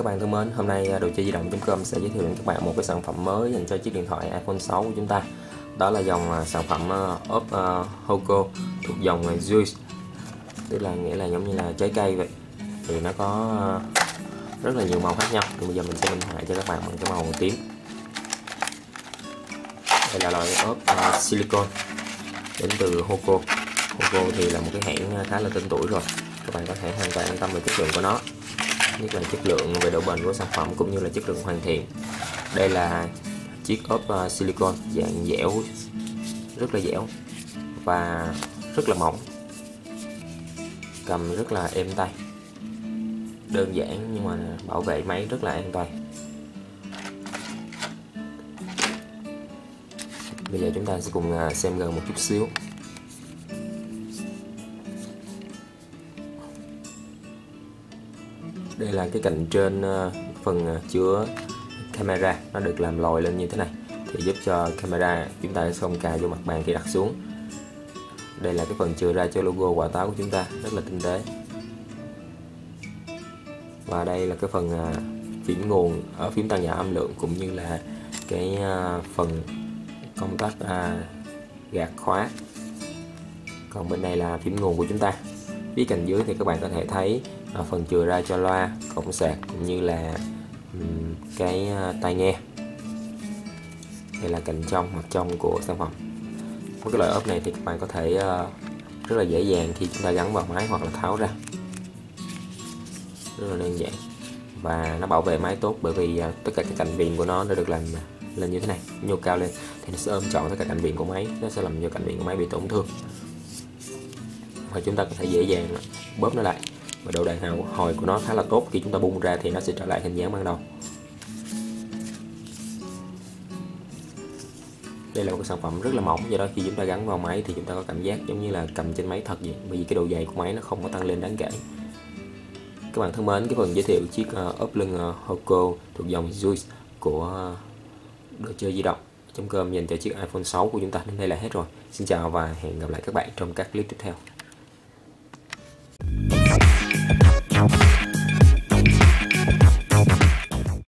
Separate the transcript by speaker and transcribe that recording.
Speaker 1: các bạn thân mến, hôm nay à, đồ chơi di động.com sẽ giới thiệu đến các bạn một cái sản phẩm mới dành cho chiếc điện thoại iPhone 6 của chúng ta. Đó là dòng à, sản phẩm à, Up Hoco thuộc dòng Juice, tức là nghĩa là giống như là trái cây vậy. Thì nó có rất là nhiều màu khác nhau. Thì bây giờ mình sẽ minh họa cho các bạn bằng cái màu tím. Đây là loại ốp silicon đến từ Hoco. Hoco thì là một cái hãng khá là tên tuổi rồi. Các bạn có thể hoàn toàn an tâm về chất lượng của nó nhất là chất lượng về độ bền của sản phẩm cũng như là chất lượng hoàn thiện. Đây là chiếc ốp ờ, silicon dạng dẻo, rất là dẻo và rất là mỏng. Cầm rất là êm tay. Đơn giản nhưng mà bảo vệ máy rất là an toàn. Bây giờ chúng ta sẽ cùng ờ, xem gần một chút xíu. Đây là cái cạnh trên ờ, phần ờ, chứa camera. Nó được làm lồi lên như thế này, thì giúp cho camera chúng ta không cài vô mặt bàn khi đặt xuống. Đây là cái phần chừa ra cho logo quả táo của chúng ta, rất là tinh tế. Và đây là cái phần ờ, phím nguồn ở phím tăng giảm âm lượng cũng như là cái phần công tắc à, gạt khóa. Còn bên đây là phím nguồn của chúng ta phía cạnh dưới thì các bạn có thể thấy à, phần chừa ra cho loa cổng sạc cũng như là cái à, tai nghe. Đây là cạnh trong, mặt trong của sản phẩm. Với cái loại ốp này thì các bạn có thể à, rất là dễ dàng khi chúng ta gắn vào máy hoặc là tháo ra. Rất là đơn giản. Và nó bảo vệ máy tốt bởi vì tất cả các cạnh viền của nó đã được làm lên như thế này nhô cao lên. Thì nó sẽ ôm trọn tất cả cạnh viền của máy, nó sẽ làm cho cạnh viền của máy bị tổn thương và chúng ta có thể dễ dàng bóp nó lại. Và độ đàn hồi hồi của nó khá là tốt. Khi chúng ta bung ra thì nó sẽ trở lại hình dáng ban đầu. Đây là một cái sản phẩm rất là mỏng. Do đó khi chúng ta gắn vào máy thì chúng ta có cảm giác giống như là cầm trên máy thật vậy. Bởi vì cái độ dày của máy nó không có tăng lên đáng kể. Các bạn thân mến cái phần giới thiệu chiếc uh, ốp lưng uh, Hoco thuộc dòng Juice của ờ, uh, đồ chơi di động. Com dành cho chiếc iPhone 6 của chúng ta đến đây là hết rồi. Xin chào và hẹn gặp lại các bạn trong các clip tiếp theo.